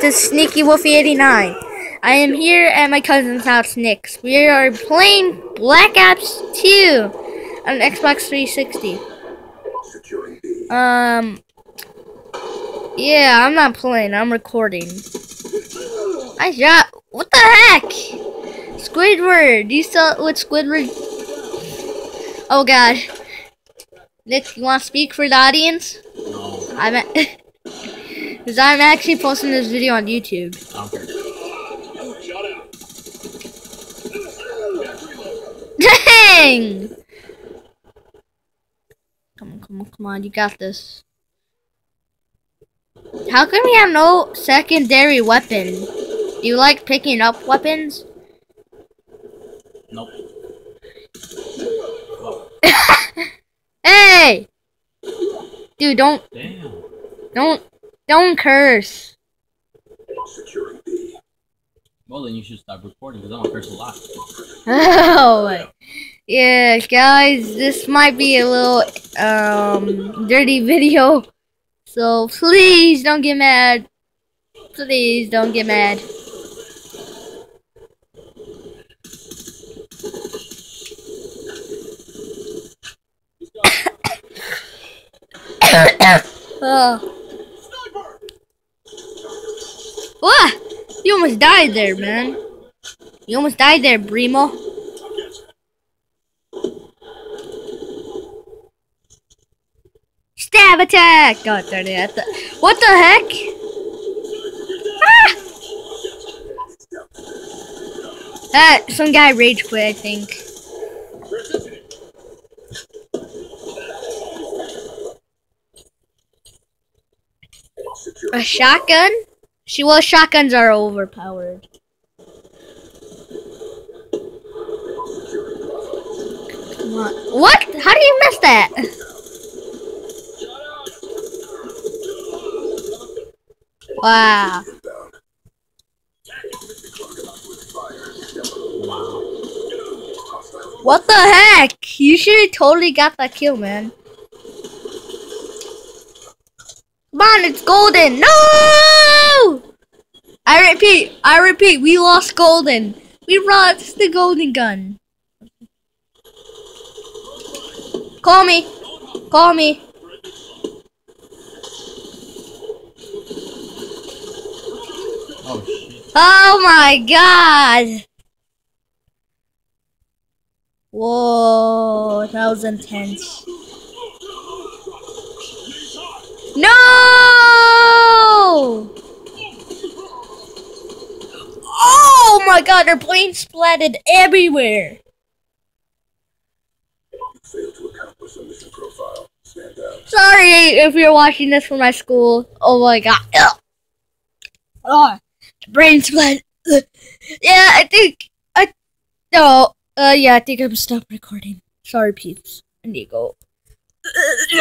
This is Sneaky Wolfy 89. I am here at my cousin's house, Nick's. We are playing Black Ops 2 on Xbox 360. Um, yeah, I'm not playing. I'm recording. I shot. What the heck? Squidward. You saw what Squidward? Oh God. Nick, you want to speak for the audience? No, I'm at. Because I'm actually posting this video on YouTube. Care. Dang! Come on, come on, come on. You got this. How come we have no secondary weapon? Do you like picking up weapons? Nope. Hey! Dude, don't, Damn. don't, don't curse. Well, then you should stop recording because I don't curse a lot. Oh, yeah, guys, this might be a little um dirty video, so please don't get mad. Please don't get mad. oh. What? You almost died there, man. You almost died there, Brimo. Stab attack! God darn it. What the heck? Ah! Ah, some guy rage quit, I think. A shotgun? She well, shotguns are overpowered. What? How do you miss that? Wow. Wow. What the heck? You should have totally got that kill, man. Come on, it's golden. No! I repeat, I repeat, we lost golden. We lost the golden gun. Call me. Call me. Oh shit. Oh my god. Whoa, that was intense. No! Oh my god, their planes splatted everywhere. Sorry if you're watching this from my school. Oh my god. Ugh. Oh, brain splat. Yeah, I think I no. Uh, yeah, I think I'm stop recording. Sorry, peeps. I need to go.